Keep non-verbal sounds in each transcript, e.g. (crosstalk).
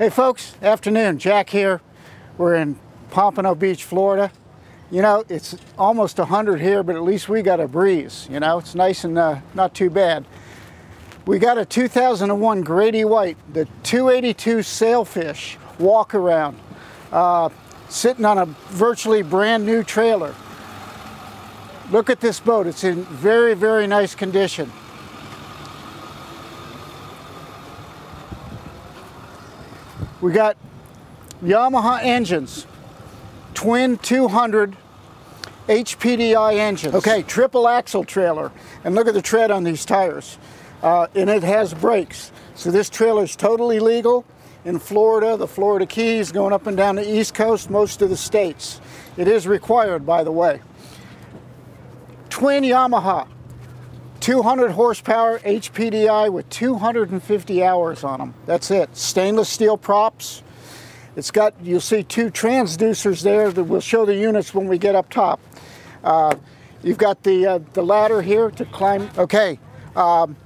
Hey folks, afternoon, Jack here. We're in Pompano Beach, Florida. You know, it's almost 100 here, but at least we got a breeze, you know? It's nice and uh, not too bad. We got a 2001 Grady White, the 282 sailfish walk around, uh, sitting on a virtually brand new trailer. Look at this boat, it's in very, very nice condition. We got Yamaha engines, twin 200 HPDI engines. Okay, triple axle trailer. And look at the tread on these tires. Uh, and it has brakes. So this trailer is totally legal in Florida, the Florida Keys, going up and down the East Coast, most of the states. It is required, by the way. Twin Yamaha, 200 horsepower HPDI with 250 hours on them. That's it. Stainless steel props. It's got, you'll see two transducers there that will show the units when we get up top. Uh, you've got the, uh, the ladder here to climb. Okay, um,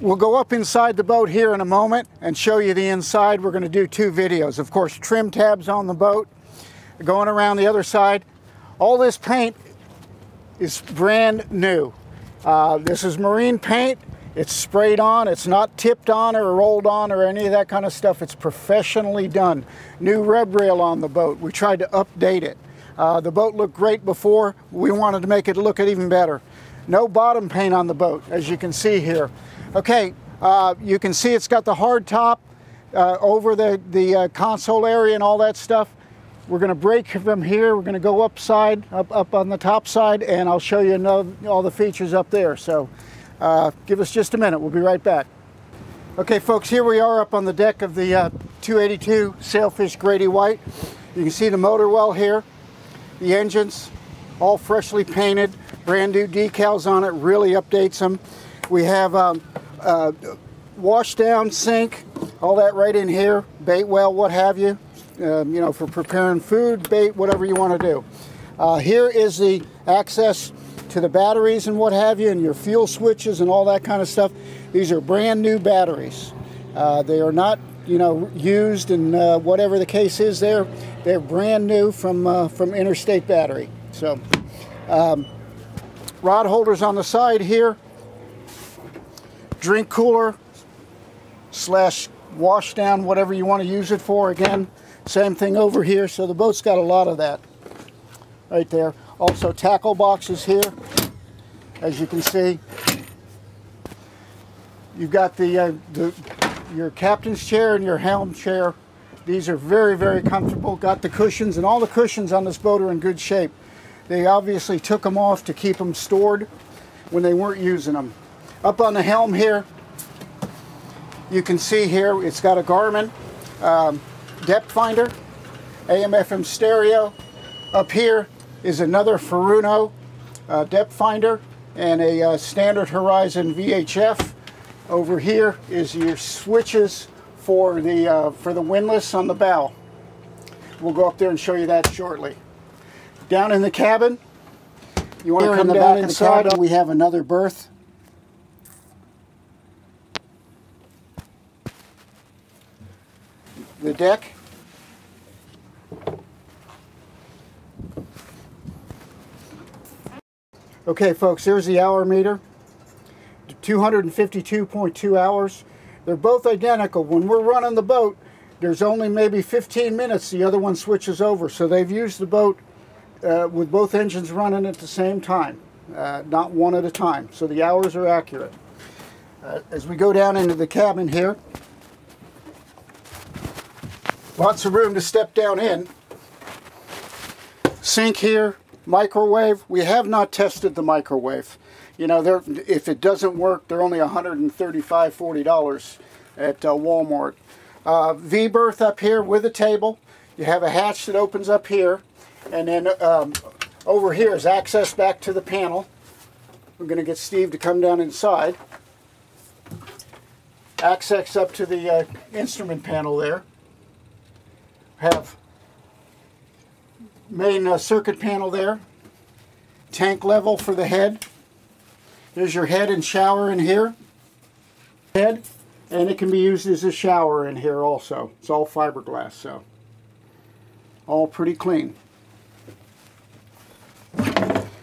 we'll go up inside the boat here in a moment and show you the inside. We're going to do two videos. Of course, trim tabs on the boat, going around the other side. All this paint is brand new. Uh, this is marine paint. It's sprayed on. It's not tipped on or rolled on or any of that kind of stuff. It's professionally done. New rub rail on the boat. We tried to update it. Uh, the boat looked great before. We wanted to make it look even better. No bottom paint on the boat, as you can see here. Okay, uh, you can see it's got the hard top uh, over the, the uh, console area and all that stuff. We're going to break from here. We're going to go upside, up, up on the top side, and I'll show you all the features up there. So uh, give us just a minute. We'll be right back. Okay, folks, here we are up on the deck of the uh, 282 Sailfish Grady White. You can see the motor well here. The engines all freshly painted, brand new decals on it, really updates them. We have um, uh, wash down sink, all that right in here, bait well, what have you um, you know, for preparing food, bait, whatever you want to do. Uh, here is the access to the batteries and what have you, and your fuel switches and all that kind of stuff. These are brand new batteries. Uh, they are not, you know, used and uh, whatever the case is there. They're brand new from, uh, from Interstate Battery. So, um, rod holders on the side here. Drink cooler slash wash down, whatever you want to use it for. Again, same thing over here, so the boat's got a lot of that right there. Also tackle boxes here, as you can see. You've got the, uh, the your captain's chair and your helm chair. These are very, very comfortable. Got the cushions, and all the cushions on this boat are in good shape. They obviously took them off to keep them stored when they weren't using them. Up on the helm here, you can see here, it's got a Garmin. Um, depth finder, AM FM stereo. Up here is another Furuno uh, depth finder and a uh, standard Horizon VHF. Over here is your switches for the uh, for the windlass on the bow. We'll go up there and show you that shortly. Down in the cabin, you want to come down inside. We have another berth the deck. Okay folks, here's the hour meter. 252.2 hours. They're both identical. When we're running the boat, there's only maybe 15 minutes the other one switches over. So they've used the boat uh, with both engines running at the same time, uh, not one at a time. So the hours are accurate. Uh, as we go down into the cabin here, Lots of room to step down in. Sink here, microwave. We have not tested the microwave. You know, if it doesn't work, they're only $135, $40 at uh, Walmart. Uh, V-berth up here with a table. You have a hatch that opens up here. And then um, over here is access back to the panel. We're going to get Steve to come down inside. Access up to the uh, instrument panel there have main uh, circuit panel there, tank level for the head. There's your head and shower in here. Head And it can be used as a shower in here also. It's all fiberglass, so all pretty clean.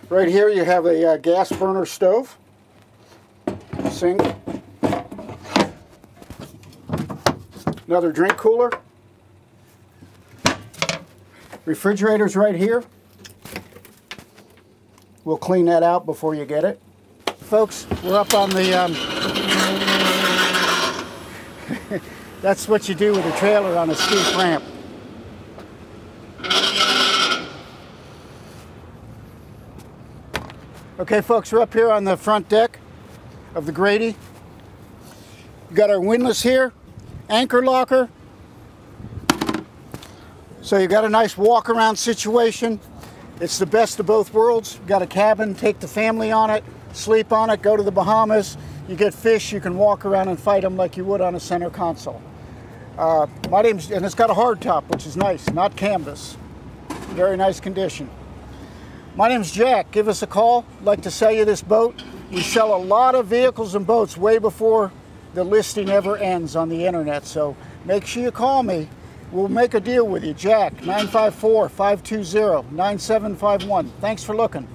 Right here you have a uh, gas burner stove, sink, another drink cooler, refrigerator's right here. We'll clean that out before you get it. Folks, we're up on the, um, (laughs) that's what you do with a trailer on a steep ramp. Okay folks, we're up here on the front deck of the Grady. We've got our windlass here, anchor locker. So you've got a nice walk around situation. It's the best of both worlds. You've got a cabin, take the family on it, sleep on it, go to the Bahamas. You get fish, you can walk around and fight them like you would on a center console. Uh, my name's, and it's got a hard top, which is nice, not canvas. Very nice condition. My name's Jack. Give us a call. I'd like to sell you this boat. We sell a lot of vehicles and boats way before the listing ever ends on the internet. So make sure you call me. We'll make a deal with you. Jack, 954 520 9751. Thanks for looking.